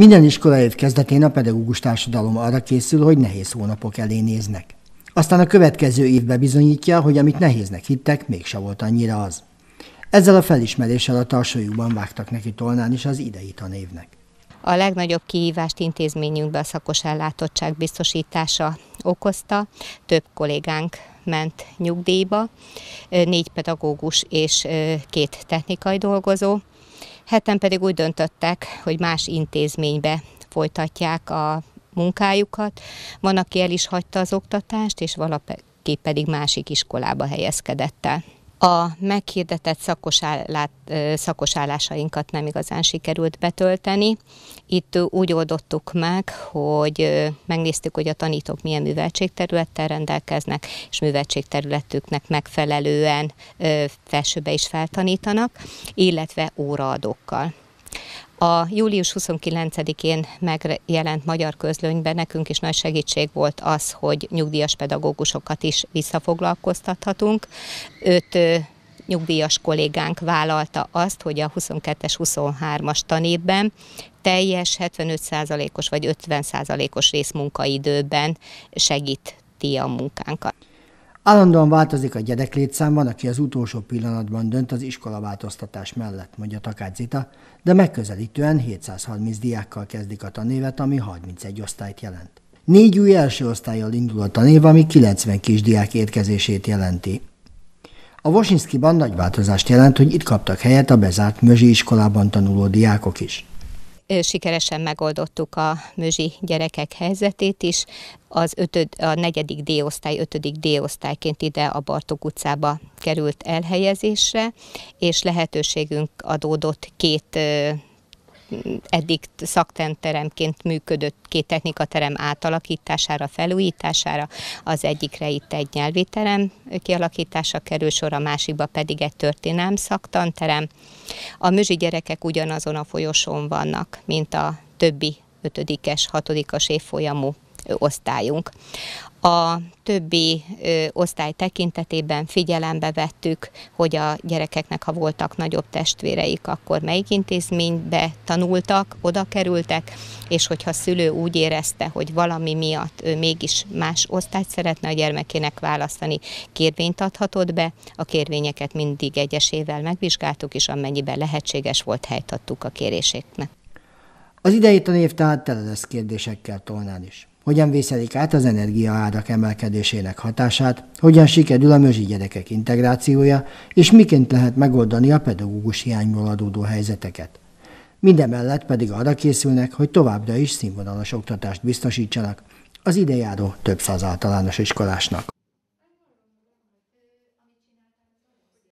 Minden iskolaév kezdetén a pedagógus társadalom arra készül, hogy nehéz hónapok elé néznek. Aztán a következő évben bizonyítja, hogy amit nehéznek hittek, mégse volt annyira az. Ezzel a felismeréssel a tarsójukban vágtak neki tolnán is az idei tanévnek. A legnagyobb kihívást intézményünkbe a szakos ellátottság biztosítása okozta. Több kollégánk ment nyugdíjba, négy pedagógus és két technikai dolgozó. Heten pedig úgy döntöttek, hogy más intézménybe folytatják a munkájukat. Van, aki el is hagyta az oktatást, és valaki pedig másik iskolába helyezkedett el. A meghirdetett szakos, állát, szakos állásainkat nem igazán sikerült betölteni. Itt úgy oldottuk meg, hogy megnéztük, hogy a tanítók milyen műveltségterülettel rendelkeznek, és műveltségterületüknek megfelelően felsőbe is feltanítanak, illetve óraadókkal. A július 29-én megjelent magyar közlönyben nekünk is nagy segítség volt az, hogy nyugdíjas pedagógusokat is visszafoglalkoztathatunk. Öt nyugdíjas kollégánk vállalta azt, hogy a 22-es, 23-as tanévben teljes 75%-os vagy 50%-os részmunkaidőben segíti a munkánkat. Állandóan változik a gyereklétszám, van, aki az utolsó pillanatban dönt az iskolaváltoztatás mellett, mondja Takács Zita, de megközelítően 730 diákkal kezdik a tanévet, ami 31 osztályt jelent. Négy új első osztályjal indul a tanév, ami 90 kisdiák érkezését jelenti. A Vosinszkiban nagy változást jelent, hogy itt kaptak helyet a bezárt mözsi iskolában tanuló diákok is sikeresen megoldottuk a mözsi gyerekek helyzetét is. Az ötöd, a negyedik D-osztály, ötödik D-osztályként ide a Bartók utcába került elhelyezésre, és lehetőségünk adódott két eddig szaktenteremként működött két technikaterem átalakítására, felújítására, az egyikre itt egy nyelvi terem kialakítása kerül sor, a másikba pedig egy történelm szaktanterem. A műzsi gyerekek ugyanazon a folyosón vannak, mint a többi ötödikes, hatodikas évfolyamú osztályunk. A többi ö, osztály tekintetében figyelembe vettük, hogy a gyerekeknek, ha voltak nagyobb testvéreik, akkor melyik intézménybe tanultak, oda kerültek, és hogyha szülő úgy érezte, hogy valami miatt ő mégis más osztályt szeretne a gyermekének választani, kérvényt adhatott be. A kérvényeket mindig egyesével megvizsgáltuk, és amennyiben lehetséges volt, helyt adtuk a kéréseknek. Az idei tanév tehát tele lesz kérdésekkel Tolnán is. Hogyan vészelik át az energiaárak emelkedésének hatását, hogyan sikerül a mözsi gyerekek integrációja, és miként lehet megoldani a pedagógus hiányból adódó helyzeteket. Mindemellett pedig arra készülnek, hogy továbbra is színvonalas oktatást biztosítsanak az idejáró több száz általános iskolásnak.